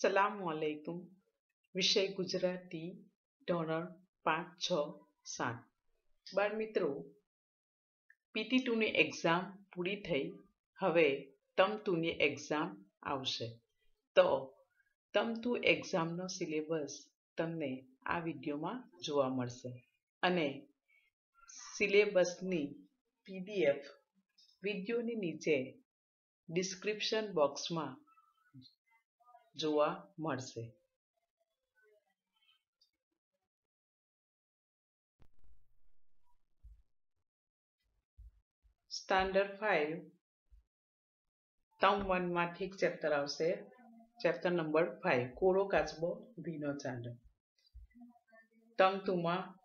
સલામ વાલેકુમ વિષય ગુજરાતી ધોરણ પાંચ, છ, સાત. બાળ મિત્રો પીટી ટુની એક્ઝામ પૂરી થઈ. હવે તમ ટુની એક્ઝામ આવશે. તો તમ ટુ એક્ઝામનો સિલેબસ તમને આ વિડીયોમાં જોવા મળશે. અને સિલેબસની પીડીએફ વિડીયોની નીચે ડિસ્ક્રિપ્શન બોક્સમાં જોવા મળશે. સ્ટાન્ડર્ડ ફાઇવ ટર્મ વનમાંથી એક ચેપ્ટર આવશે. ચેપ્ટર નંબર ફાઇવ કોરો કાચબો ભીનો ચાંદો. Term ટુમાં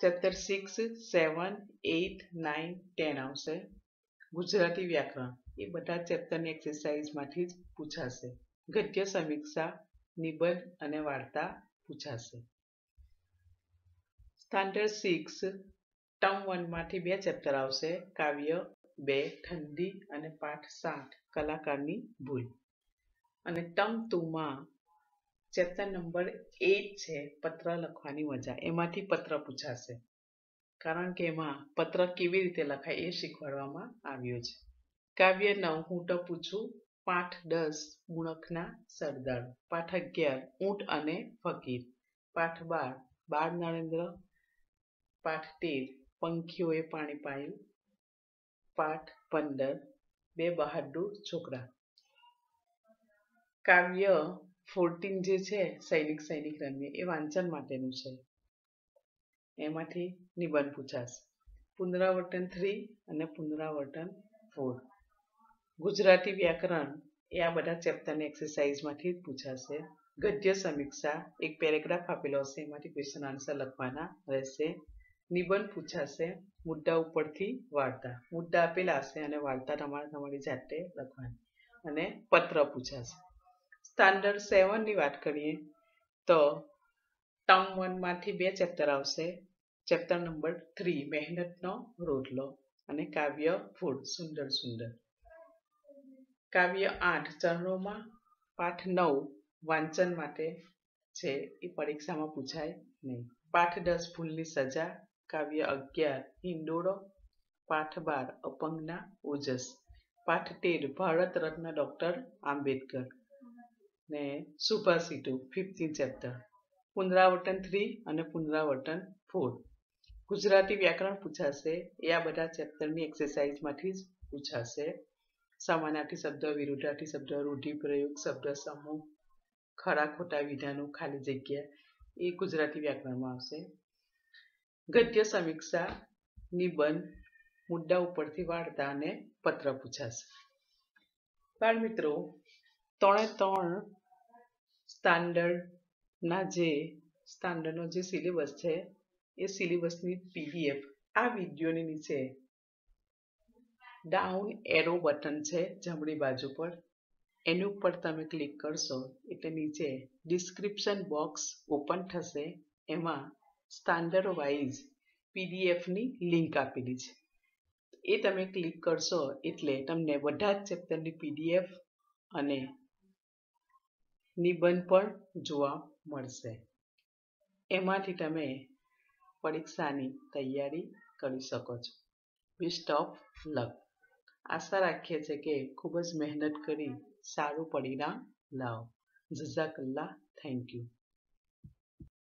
chapter six seven eight nine ten આવશે. ગુજરાતી વ્યાકરણ. એ બધા ચેપ્ટરની એક્સરસાઇઝમાંથી જ પૂછાશે. ગદ્ય સમીક્ષા નિબંધ અને વાર્તા પૂછાશે. સ્ટાન્ડર્ડ સિક્સ ટર્મ વનમાંથી બે ચેપ્ટર આવશે. કાવ્ય બે, ઠંડી અને પાઠ સાત, કલાકારની ભૂલ. અને ટર્મ ટુમાં ચેપ્ટર નંબર એટ છે, પત્ર લખવાની મજા. એમાંથી પત્ર પૂછાશે. કારણ કે એમાં પત્ર કેવી રીતે લખાય એ શીખવાડવામાં આવ્યો છે. કાવ્ય નવ હું પૂછું, પાઠ દસ, ગુણકના સરદાર, પાઠ અગિયાર, ઊંટ અને ફકીર, પાઠ બાર, બાળ નરેન્દ્ર, પાઠ તેર, પંખીઓએ પાણી પાયું, પાઠ પંદર, બે બહાદુર છોકરા. કાવ્ય ફોર્ટીન જે છે, સૈનિક સૈનિક રમ્ય, એ વાંચન માટેનું છે. એમાંથી નિબંધ પૂછાશે. પુનરાવર્તન થ્રી અને પુનરાવર્તન ફોર. ગુજરાતી વ્યાકરણ એ આ બધા ચેપ્ટરની એક્સરસાઇઝમાંથી જ પૂછાશે. ગદ્ય સમીક્ષા, એક પેરેગ્રાફ આપેલો હશે, એમાંથી ક્વેશ્ચન આન્સર લખવાના રહેશે. નિબંધ પૂછાશે, મુદ્દા ઉપરથી વાર્તા. મુદ્દા આપેલા હશે અને વાર્તા તમારે તમારી જાતે લખવાની. અને પત્ર પૂછાશે. સ્ટાન્ડર્ડ સેવનની વાત કરીએ, તો ટર્મ વનમાંથી બે ચેપ્ટર આવશે. ચેપ્ટર નંબર થ્રી મહેનતનો રોટલો અને કાવ્ય ફૂડ સુંદર સુંદર. કાવ્ય આઠ ચરણોમાં પાઠ નવ વાંચન માટે છે, એ પરીક્ષામાં પૂછાય નહીં. પાઠ દસ ફૂલની સજા, કાવ્ય અગિયાર હિંડોળો, પાઠ બાર અપંગના ઓજસ, પાઠ તેર ભારત રત્ન ડોક્ટર આંબેડકર ને સુભાષિતો ફિફ્ટીન ચેપ્ટર પુનરાવર્તન થ્રી અને પુનરાવર્તન ફોર ગુજરાતી વ્યાકરણ પૂછાશે, એ આ બધા ચેપ્ટરની એક્સરસાઇઝમાંથી જ પૂછાશે. સમાનાર્થી શબ્દ, વિરુદ્ધાર્થી શબ્દ રૂઢિપ્રયોગ શબ્દ સમૂહ, ખરા ખોટા વિધાનો, ખાલી જગ્યા, એ ગુજરાતી વ્યાકરણમાં આવશે. ગદ્ય સમીક્ષા, નિબંધ, મુદ્દા ઉપરથી વાર્તા અને પત્ર પૂછાશે. બાળ મિત્રો ત્રણે ત્રણ સ્ટાન્ડર્ડના જે સ્ટાન્ડર્ડનો જે સિલેબસ છે, એ સિલેબસની પીડીએફ આ વિડીયોની નીચે ડાઉન એરો બટન છે, જમણી બાજુ પર. એની ઉપર તમે ક્લિક કરશો, એટલે નીચે ડિસ્ક્રિપ્શન બોક્સ ઓપન થશે. એમાં સ્ટાન્ડર્ડ વાઇઝ પીડીએફની લિંક આપેલી છે. એ તમે ક્લિક કરશો, એટલે તમને બધા જ ચેપ્ટરની પીડીએફ અને નિબંધ પણ જોવા મળશે. એમાંથી તમે પરીક્ષાની તૈયારી કરી શકો છો. બેસ્ટ ઓફ લક આશા રાખીએ છીએ કે ખૂબ જ મહેનત કરી સારું પરિણામ લાવો. જઝાકલ્લા થેન્ક યુ.